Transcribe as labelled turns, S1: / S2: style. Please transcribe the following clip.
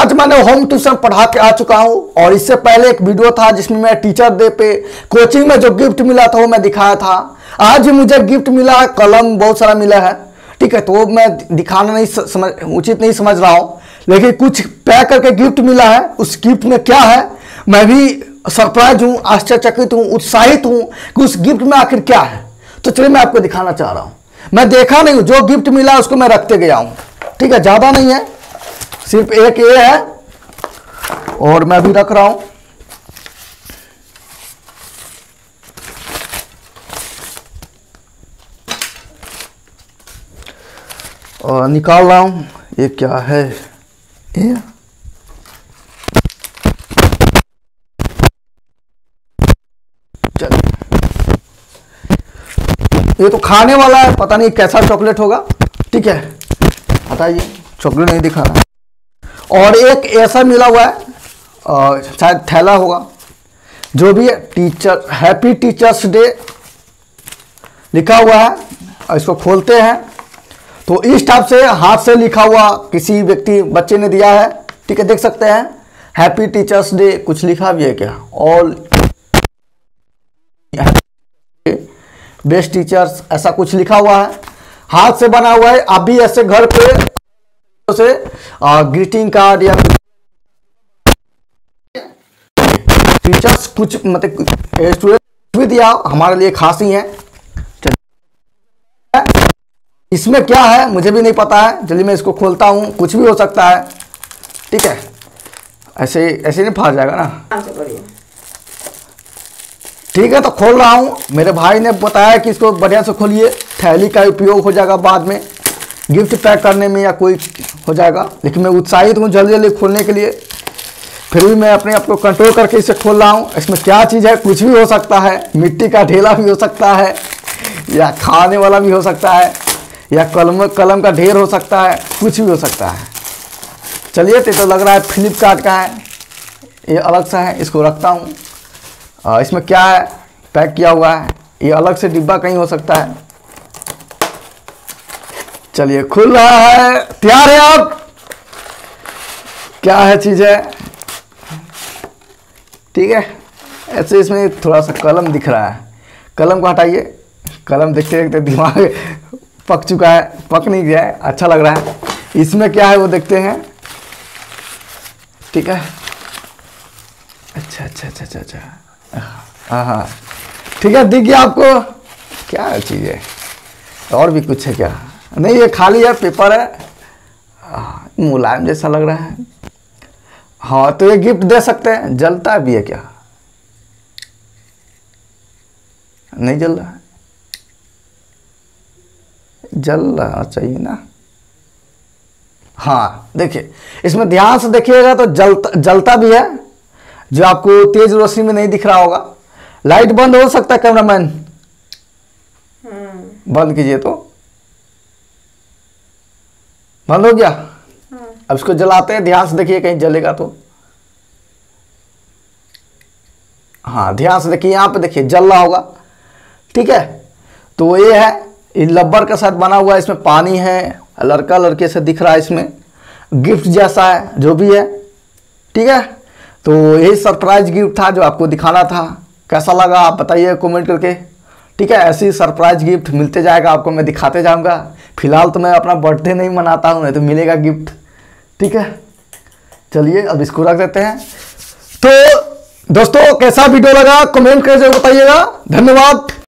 S1: आज मैंने home tuition पढ़ा के आ चुका हूँ और इससे पहले एक वीडियो था जिसमें मैं टीचर डे पे कोचिंग में जो गिफ्ट मिला था वो मैं दिखाया था। आज मुझे गिफ्ट मिला है, कलम बहुत सारा मिला है। ठीक है तो मैं दिखाना नहीं समझ उचित नहीं समझ रहा हूँ। लेकिन कुछ पैक करके गिफ्ट मिला है। उस गिफ्ट में क्या है? मैं भी सरप्राइज़ हूँ, आश्चर्यचकित हूँ, उत्साहित हूँ कि उस गिफ्ट में आखिर क्या है। तो चलिए मैं आपको दिखाना चाह रहा हूँ। मैं देखा नहीं हूँ, जो गिफ्ट मिला उसको मैं रखते गया हूँ। ठीक है, ज़्यादा नहीं है। सिर्फ़ एक ये है, और मैं भी रख रहा हूँ। और निकाल रहा हूँ, ये क्या है? चलिए ये तो खाने वाला है, पता नहीं कैसा चॉकलेट होगा। ठीक है, बताइए, चॉकलेट नहीं दिखा रहा और एक ऐसा मिला हुआ है शायद थैला होगा, जो भी है टीचर, हैप्पी टीचर्स डे लिखा हुआ है इसको खोलते हैं। तो इस टाइप से हाथ से लिखा हुआ किसी व्यक्ति, बच्चे ने दिया है, ठीक है, देख सकते हैं। हैप्पी टीचर्स डे, कुछ लिखा भी है क्या? ऑल बेस्ट टीचर्स ऐसा कुछ लिखा हुआ है। हाथ से बना हुआ है, आप भी ऐसे घर पे से ग्रीटिंग कार्ड या टीचर्स कुछ मतलब स्टूडेंट भी दिया हमारे लिए खास ही है। इसमें क्या है मुझे भी नहीं पता है। चलिए मैं इसको खोलता हूँ कुछ भी हो सकता है। ठीक है। ऐसे ऐसे नहीं फाड़ जाएगा ना।
S2: करिए
S1: ठीक है तो खोल रहा हूँ। मेरे भाई ने बताया कि इसको बढ़िया से खोलिए। थैली का उपयोग हो जाएगा बाद में। गिफ्ट पैक करने में या कोई हो जाएगा लेकिन मैं उत्साहित हूँ जल्दी जल्दी खोलने के लिए। फिर भी मैं अपने आप को कंट्रोल करके इसे खोल रहा हूँ। इसमें क्या चीज़ है? कुछ भी हो सकता है। मिट्टी का ढेला भी हो सकता है या खाने वाला भी हो सकता है या कलम कलम का ढेर हो सकता है कुछ भी हो सकता है। चलिए तो, तो लग रहा है फ्लिपकार्ट का है। ये अलग सा है इसको रखता हूँ। इसमें क्या है? पैक किया हुआ है। ये अलग से डिब्बा कहीं हो सकता है। चलिए, खुल रहा है। तैयार है आप? क्या है चीज़? ठीक है। ऐसे इसमें थोड़ा सा कलम दिख रहा है। कलम को हटाइए। कलम देखते देखते दिमाग पक चुका है। पक नहीं गया है। अच्छा लग रहा है। इसमें क्या है वो देखते हैं। ठीक है। अच्छा अच्छा अच्छा अच्छा अच्छा। हाँ हाँ। ठीक है, दिख गया आपको। क्या चीज़? है और भी कुछ है क्या? नहीं ये खाली है पेपर है। मुलायम जैसा लग रहा है। हाँ तो ये गिफ्ट दे सकते हैं। जलता भी है क्या? नहीं जल रहा है। जल रहा चाहिए ना? हाँ देखिए इसमें ध्यान से देखिएगा तो जलता जलता भी है। जो आपको तेज रोशनी में नहीं दिख रहा होगा। लाइट बंद हो सकता है कैमरामैन। बंद कीजिए तो। बंद हो गया। अब इसको जलाते हैं ध्यान से देखिए कहीं जलेगा तो। हाँ ध्यान से देखिए यहाँ पे देखिए जल रहा होगा। ठीक है? तो ये है ये लब्बर के साथ बना हुआ है इसमें पानी है लड़का लड़के से दिख रहा है इसमें। गिफ्ट जैसा है जो भी है। ठीक है? तो यही सरप्राइज़ गिफ्ट था जो आपको दिखाना था। कैसा लगा आप बताइए कमेंट करके। ठीक है? ऐसी सरप्राइज़ गिफ्ट मिलते जाएगा आपको मैं दिखाते जाऊँगा। फ़िलहाल तो मैं अपना बर्थडे नहीं मनाता हूँ, नहीं तो मिलेगा गिफ्ट ठीक है? चलिए, अब इसको रख देते हैं। तो दोस्तों, कैसा वीडियो लगा? कमेंट करके बताइएगा। धन्यवाद।